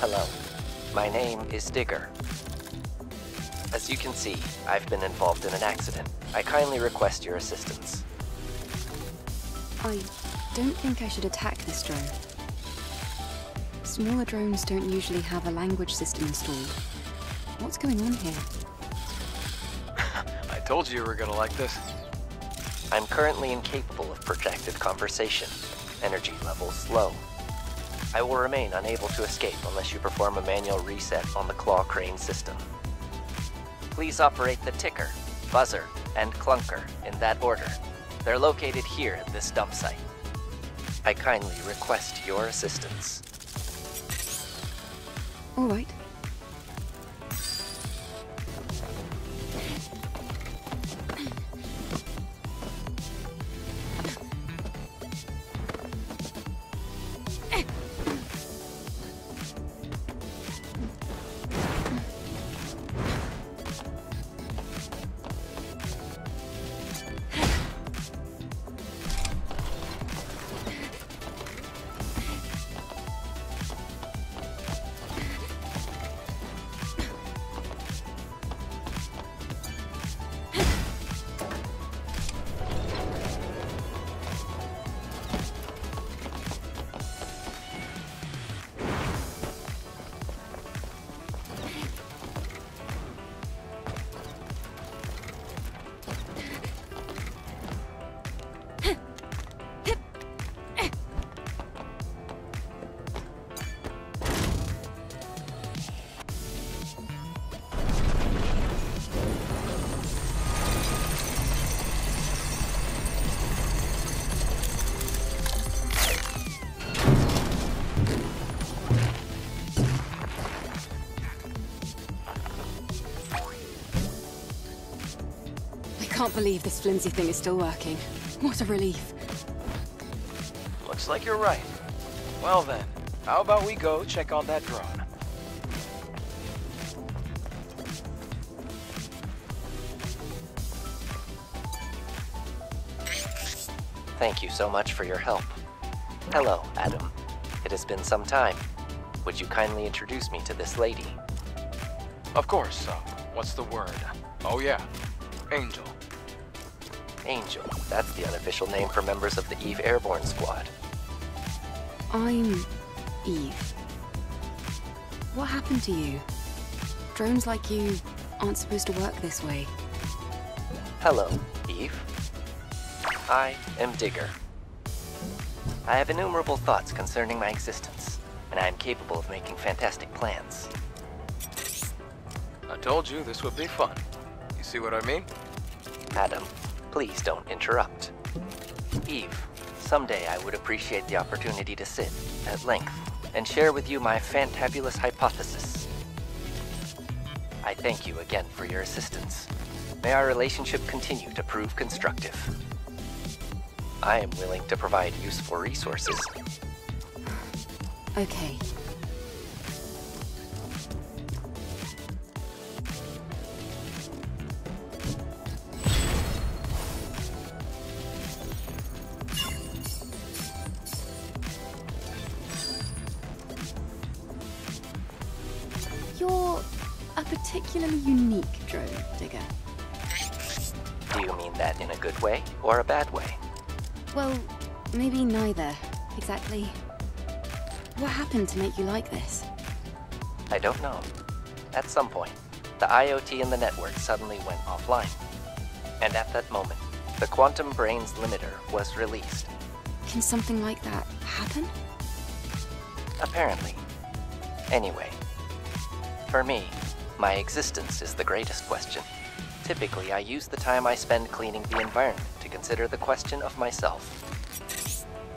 Hello. My name is Digger. As you can see, I've been involved in an accident. I kindly request your assistance. I don't think I should attack this drone. Smaller drones don't usually have a language system installed. What's going on here? I told you you were gonna like this. I'm currently incapable of projected conversation. Energy levels low. I will remain unable to escape unless you perform a manual reset on the claw crane system. Please operate the ticker, buzzer, and clunker in that order. They're located here at this dump site. I kindly request your assistance. All right. Can't believe this flimsy thing is still working. What a relief. Looks like you're right. Well then, how about we go check on that drone? Thank you so much for your help. Hello, Adam. It has been some time. Would you kindly introduce me to this lady? Of course, uh, what's the word? Oh yeah, Angel. Angel. That's the unofficial name for members of the Eve Airborne Squad. I'm Eve. What happened to you? Drones like you aren't supposed to work this way. Hello, Eve. I am Digger. I have innumerable thoughts concerning my existence, and I am capable of making fantastic plans. I told you this would be fun. You see what I mean? Adam, please don't interrupt. Eve, someday I would appreciate the opportunity to sit, at length, and share with you my fantabulous hypothesis. I thank you again for your assistance. May our relationship continue to prove constructive. I am willing to provide useful resources. Okay. Particularly unique drone, Digger. Do you mean that in a good way or a bad way? Well, maybe neither, exactly. What happened to make you like this? I don't know. At some point, the IoT in the network suddenly went offline. And at that moment, the Quantum Brains limiter was released. Can something like that happen? Apparently. Anyway, for me, my existence is the greatest question. Typically, I use the time I spend cleaning the environment to consider the question of myself.